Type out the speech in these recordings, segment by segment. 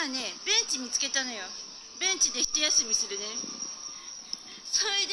今ねベンチ見つけたのよ。ベンチで一休みするね。それで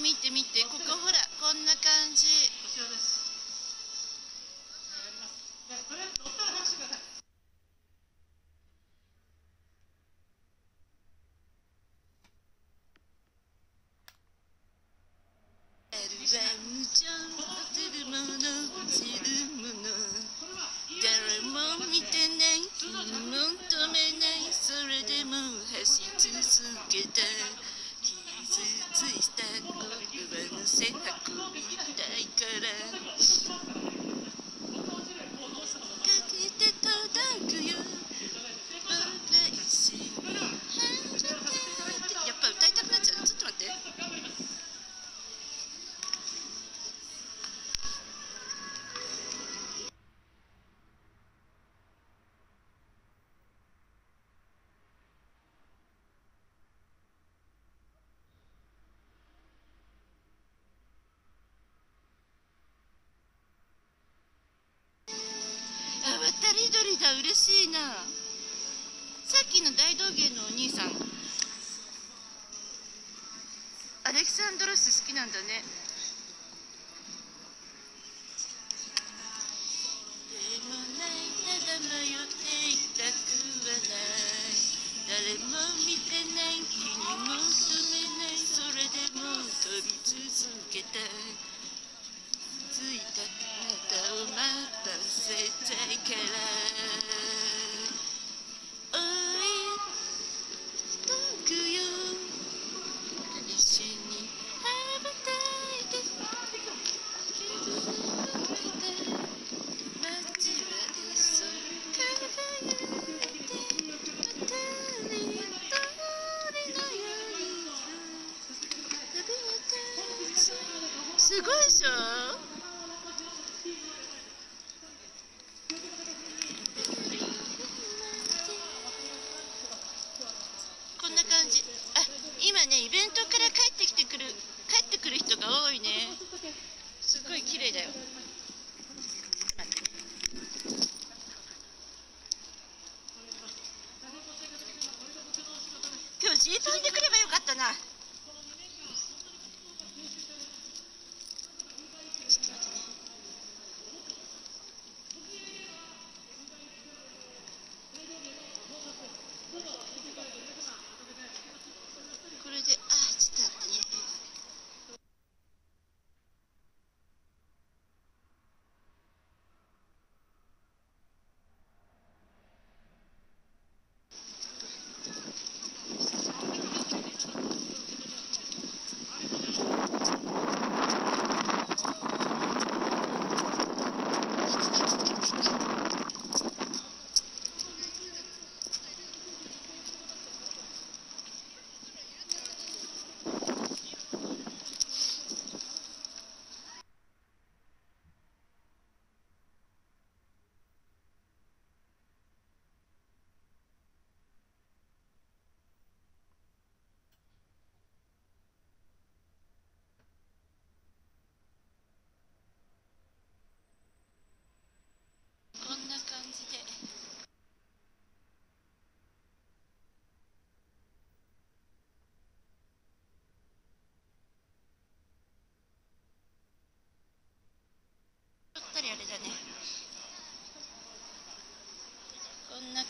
見て見てここほらこんな感じ。こちらです嬉しいな。さっきの大道芸のお兄さん。アレキサンドロス好きなんだね。でもないただ迷っていたくはない。誰も見てない気に求めない。それでも飛び続けたついたあなたを待たせたいから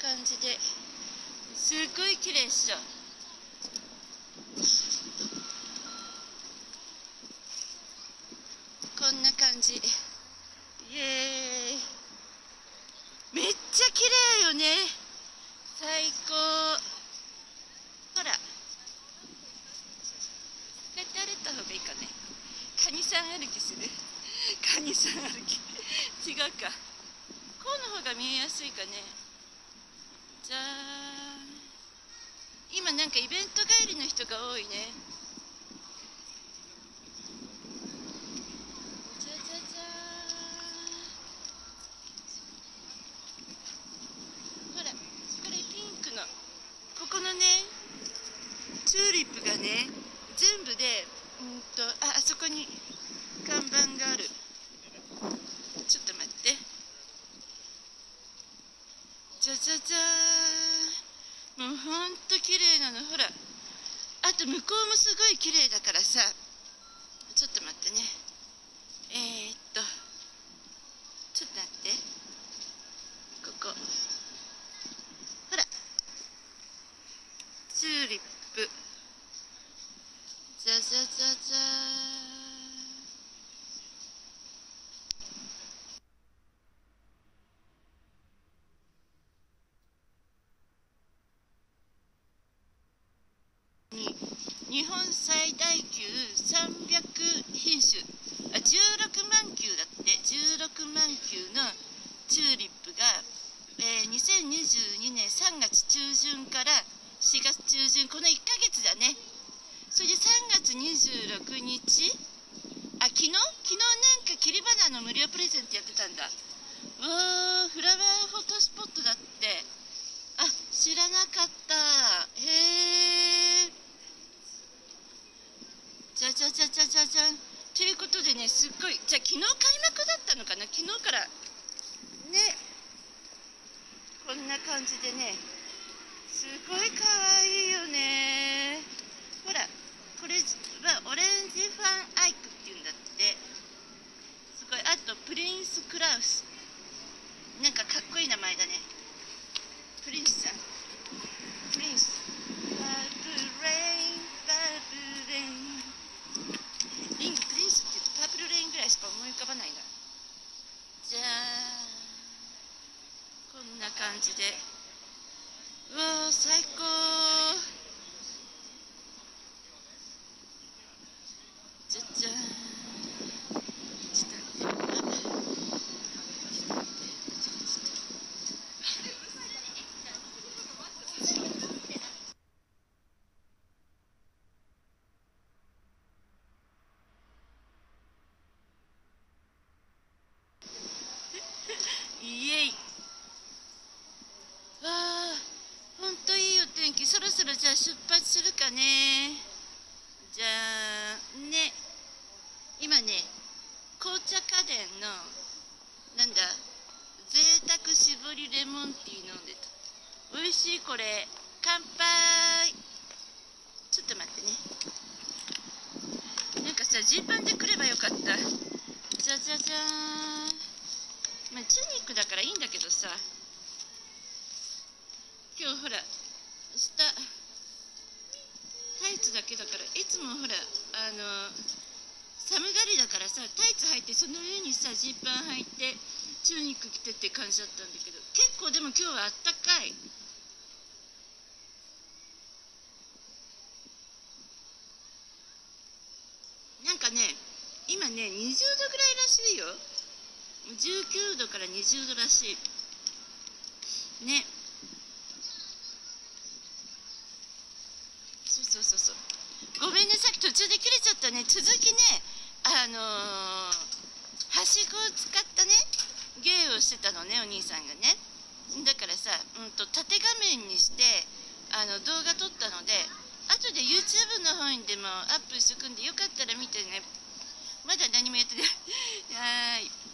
感じですっごい綺麗っしょ。trời ơi nhé 向こうもすごい綺麗だからさチューリップが、えー、2022年3月中旬から4月中旬この1乾杯。ちょっと待ってね。なんかさジーパンで来ればよかった。じゃじゃじゃーん。まあチュニックだからいいんだけどさ。今日ほら下タイツだけだからいつもほらあの寒がりだからさタイツ履いてその上にさジーパン履いてチューニック着てって感じだったんだけど結構でも今日はあったかいなんかね今ね20度ぐらいらしいよ19度から20度らしい。ね。そうそうそうそう。ごめんねさっき途中で切れちゃったね。続きねあのー、はしごを使ったね芸をしてたのねお兄さんがね。だからさ、うんと、縦画面にしてあの動画撮ったので後で YouTube の方にでもアップしとくんでよかったら見てね。まだ何もやってない。はーい。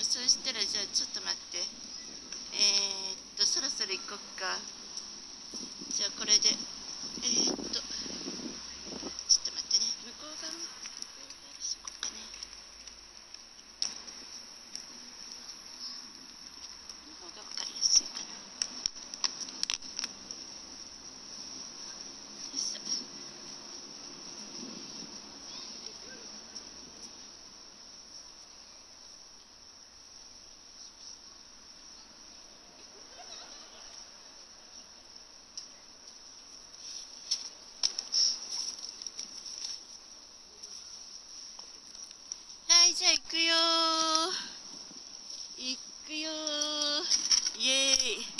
そしたらじゃあちょっと待って。えー、っとそろそろ行こっか。じゃあこれで。えー、っとちょっと待ってね向こう側向こう側にしこっかねの方が分かりやすいかなよいしょはいじゃあ行くよー。行くよイエーイ。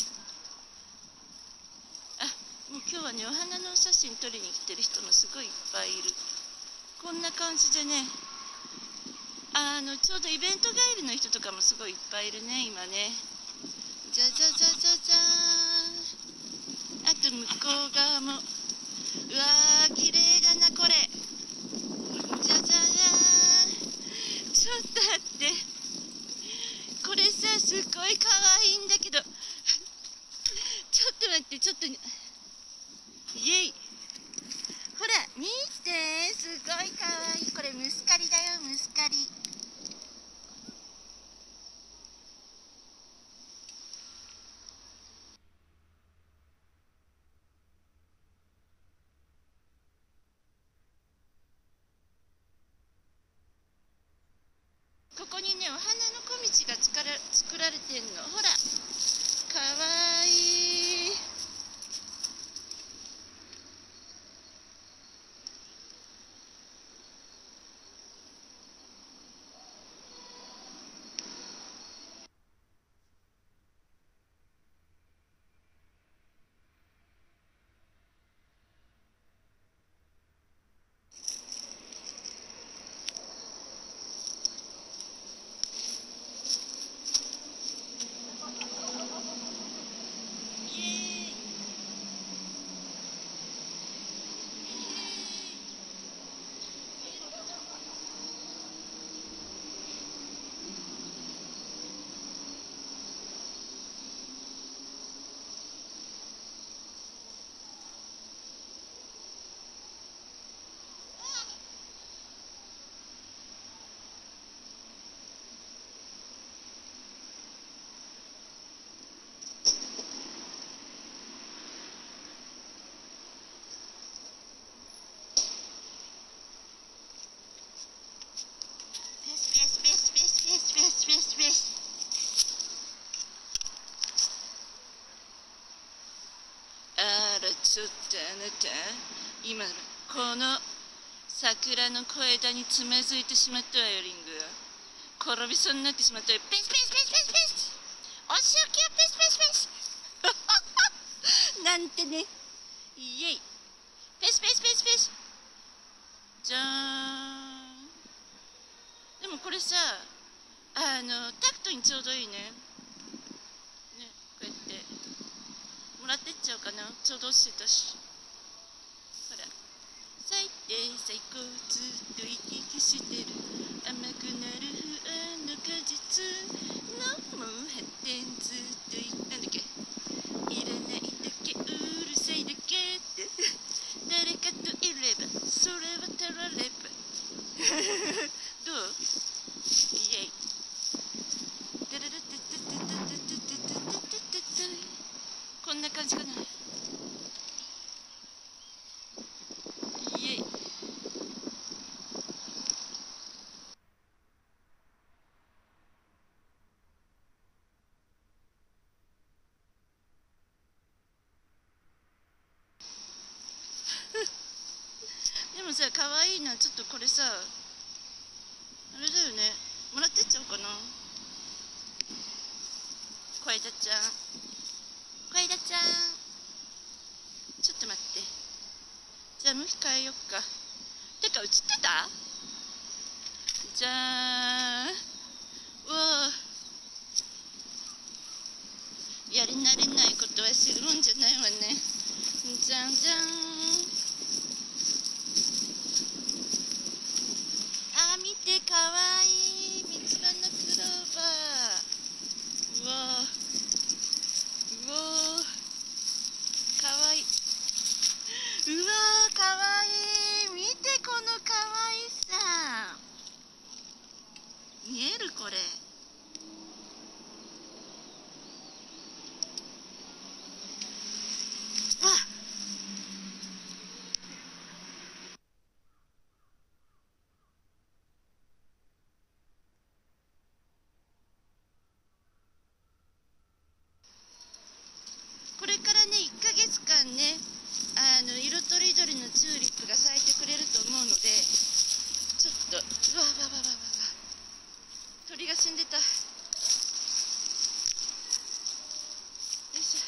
あもう今日はねお花のお写真撮りに来てる人もすごいいっぱいいる。こんな感じでねあのちょうどイベント帰りの人とかもすごいいっぱいいるね今ね。じゃじゃじゃじゃじゃーん。あと向こう側も。うわー綺麗だなこれじゃじゃじゃーんちょっと待って。これさすっごいかわいいんだけど。ちょっと待ってちょっと。イエイ。ほら見て。すごい可愛い。これムスカリだよムスカリここにねお花の小道が作ら作られてんの。ほらかわい。あなた今この桜の小枝につまずいてしまったわよリング転びそうになってしまったよペスペスペスペスペスお仕置きはペスペスペスなんてね。イエイ。ペスペスペスペスじゃーん。でもこれさあのタクトにちょうどいいね。ねこうやって。もらってっちゃおうかな。ちょうど落ちてたしで最高ずっと行き来してる。甘くなる不安の果実。のもう発展ずっと言ったんだっけ？いらないだけ？うるさいだけ？って。誰かといればそれはたられば。あれだよね。もらってっちゃおうかな。小枝ちゃん。小枝ちゃん。ちょっと待って。じゃあ向き変えよっか。てか映ってた？じゃーん。うわやり慣れないことはするもんじゃないわね。じゃんじゃんあ見てかわいい。三つ葉のクローバーうわーうわーかわいい。うわーかわいい。見てこのかわいさ。見える？これわっこれからね1ヶ月間ねあの色とりどりのチューリップが咲いてくれると思うのでちょっとうわわわわわわ鳥が死んでたよいしょ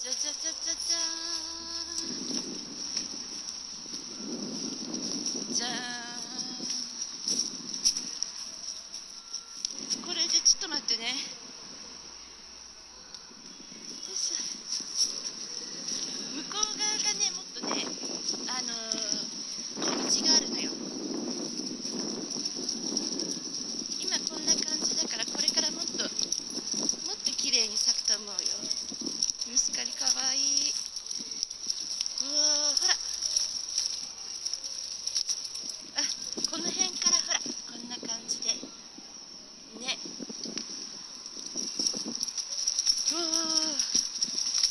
じゃじゃじゃじゃじゃーんじゃーんこれでちょっと待ってねよいしょ向こう側がねもっとねあのー、小道があるのよ今こんな感じだからこれからもっともっと綺麗に咲くと思うよムスカリかわいいうわーほらあこの辺からほらこんな感じでねうわー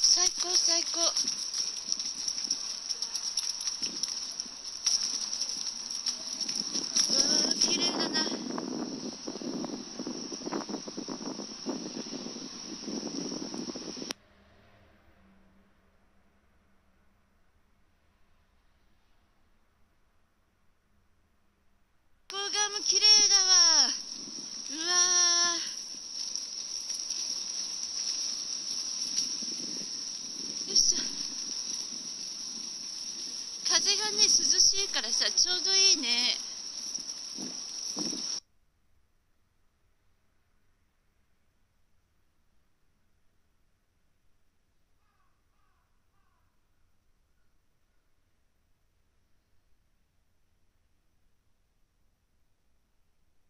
最高最高うわー綺麗だな向こう側も綺麗だわうわーよいしょ風がね涼しいからさちょうどいいね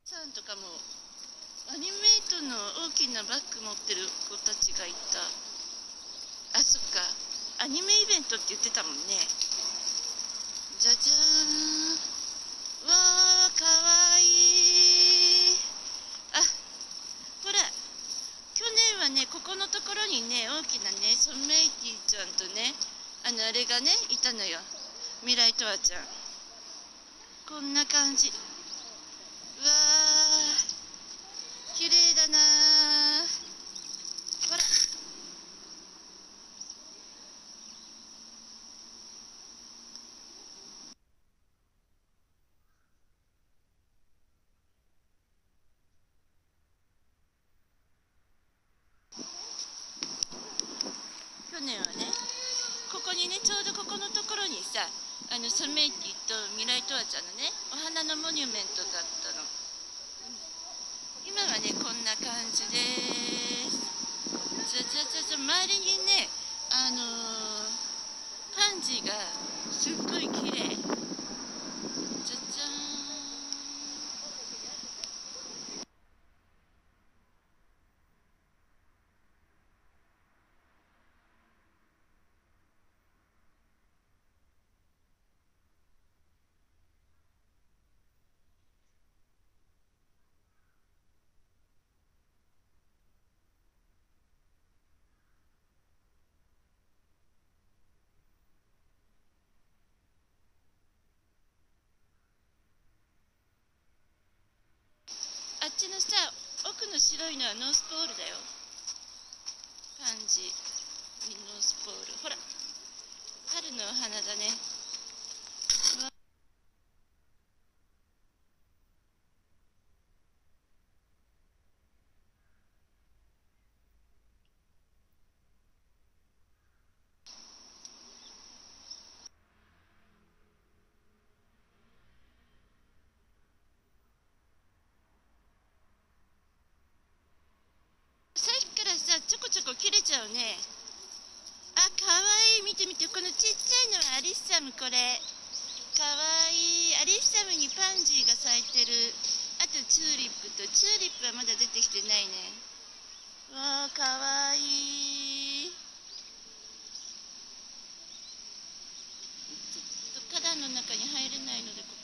さんとかもアニメイトの大きなバッグ持ってる子たちがいた。あそっか。アニメイベントって言ってたもんね。じゃじゃーんわーかわいい。あほら。去年はねここのところにね大きなねソメイティちゃんとねあのあれがねいたのよ。未来とわちゃん。こんな感じうわー綺麗だなーほらのよね。ここにねちょうどここのところにさあのソメイティと未来とわちゃんのねお花のモニュメントだったの。今はねこんな感じです。じゃじゃじゃじゃ周りにねあのーパンジーがすっごい綺麗。白いのはノースポールだよ。漢字ノースポール。ほら春のお花だね。これかわいいアリッサムにパンジーが咲いてる。あとチューリップとチューリップはまだ出てきてないね。わあかわい。いちょっと花壇の中に入れないのでこ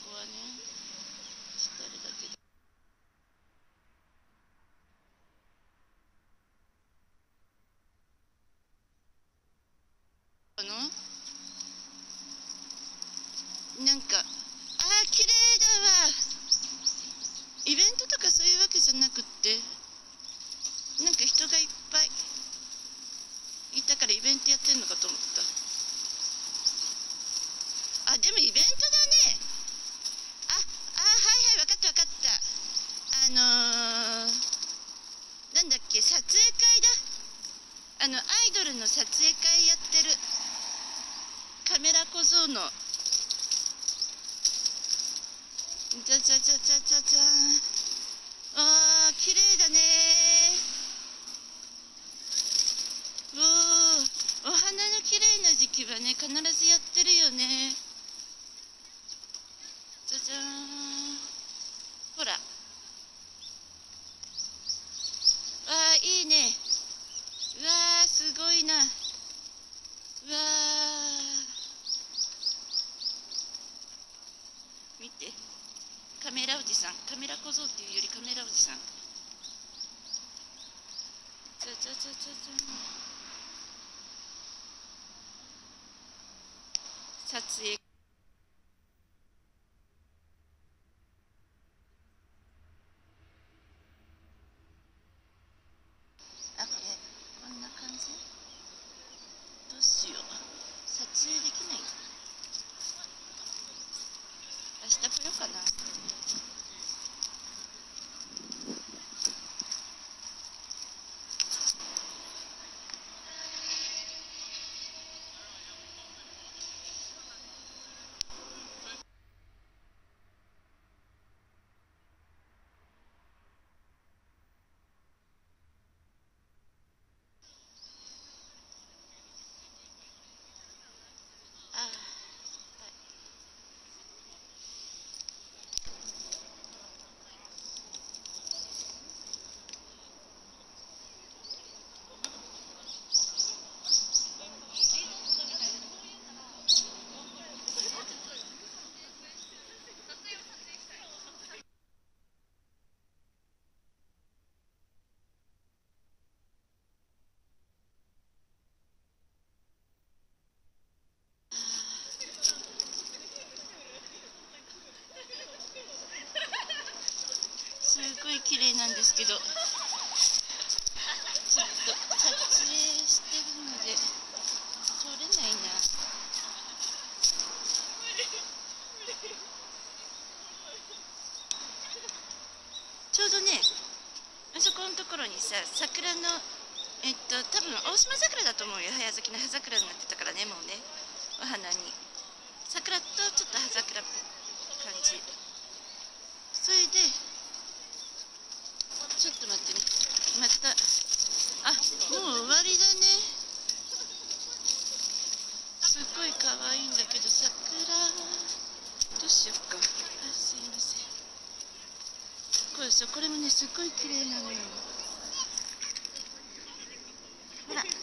ゃちゃちゃちゃあー綺麗だね。おお花の綺麗な時期はね必ずやってるよね。なんですけど。来。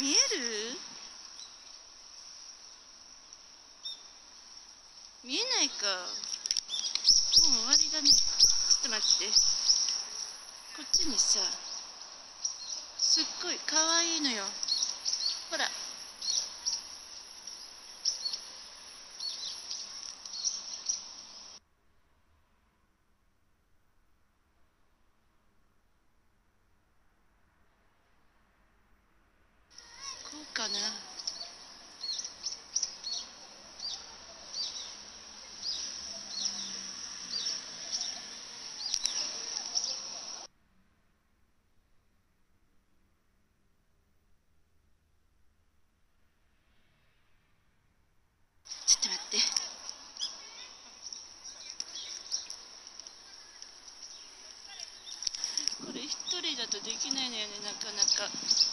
見える？見えないか。もう終わりだね。ちょっと待って。こっちにさすっごいかわいいのよ。かちょっと待って。これ一人だとできないのよねなかなか。